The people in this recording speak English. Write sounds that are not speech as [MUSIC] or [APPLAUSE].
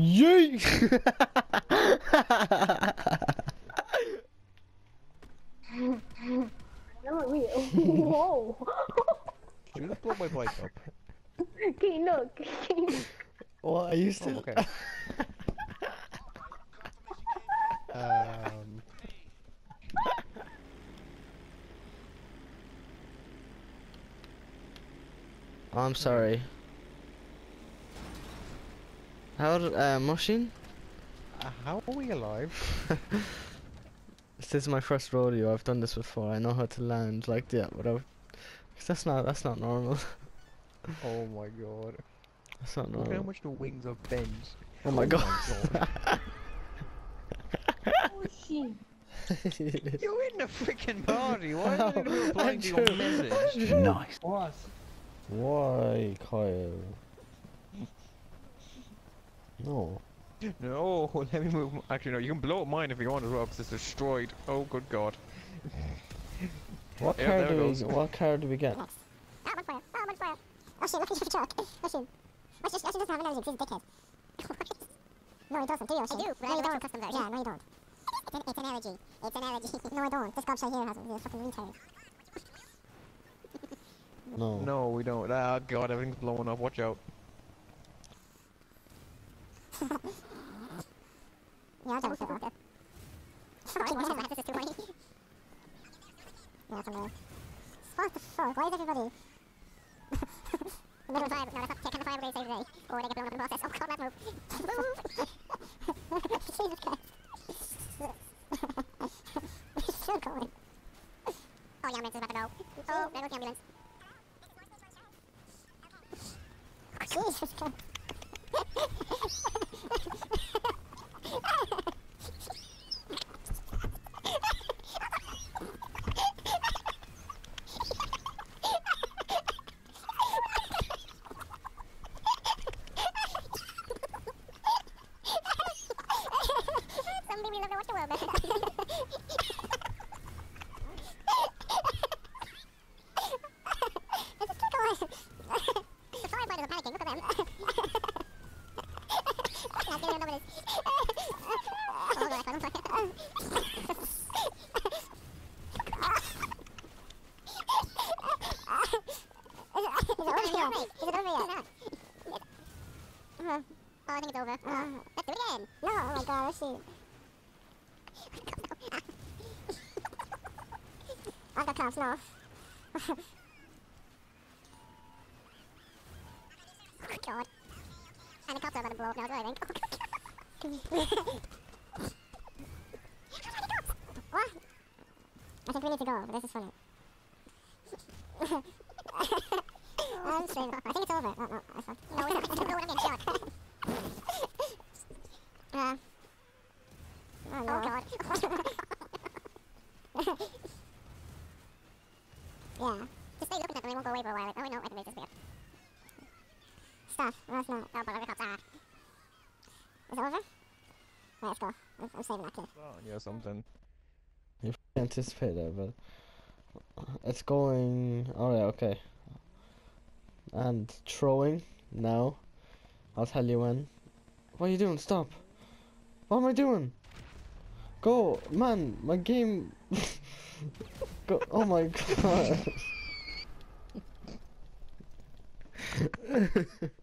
Yeet! No, wait. Whoa. Should we just blow my bike up? Kane, look. Kane. what are you Oh, still? okay. [LAUGHS] um, Oh, I'm sorry. How did, uh, Machine? uh, how are we alive? [LAUGHS] This is my first rodeo. I've done this before. I know how to land like that without. Cause that's not that's not normal. [LAUGHS] Oh my god. That's not Look how much the wings are bent. Oh my god. Oh, [LAUGHS] shit. You're in the freaking party. Why are you I'm replying to your true. message? Nice. What? Why, Kyle? No. No, [LAUGHS] let me move. Actually, no. You can blow up mine if you want as well, because it's destroyed. Oh, good god. [LAUGHS] What Yeah, car do we? goes. What car do we get? Oh, one fire. Oh, one fire. Oh shit, look at your truck. [LAUGHS] Oh shit. Watch this, watch doesn't have an engine, 'cause he's a dickhead. no, he doesn't, do you? I do, but no, I don't. Custom version. Yeah, no, you don't. It's an, it's an allergy. It's an allergy. no, I don't. This gobshite here has it. He's a fucking retard. No. No, we don't. Ah, god, everything's blowing up. Watch out. Yeah, I'll double fit that. Fucking hell, this is too funny. Yeah, unreal. What the fuck? Why is everybody... [LAUGHS] Middle fire, no, that's not, the fire brigade save the day? Or they get blown up in the process. Oh god, let's move. move! [LAUGHS] Jesus Christ. We're still going. Oh, the ambulance is about to go. Oh, there goes the ambulance. [LAUGHS] Jesus Christ. Some people love to watch the world, man. Let's just keep going. the firefighters are panicking. Look at them. Oh yeah, give me a number this. oh, no, that's fine. I'm sorry. Is it, is it over yet? Is it over yet? Oh, I think it's over. Let's do it again. No, oh my god, let's see. I've got cramps now. oh god. And the cops are about to blow up now, I think. what? I think we need to go, but this is funny. [LAUGHS] I'm straight I think it's over. No, no, I fucked. No, it's not. No, I'm getting shot. Uh, oh, no. god. [LAUGHS] yeah. Just stay looking at them, they won't go away for a while. Oh, no, I can make this beer. Stuff. No, it's not. Oh, but other cops are. Is it over? Right, let's go. I'm, I'm saving that clip. Yeah, something. Anticipate that, but it's going. Alright, okay. And throwing now. I'll tell you when. What are you doing? Stop. What am I doing? Go, man. My game. [LAUGHS] Go. Oh my god. [LAUGHS] [LAUGHS]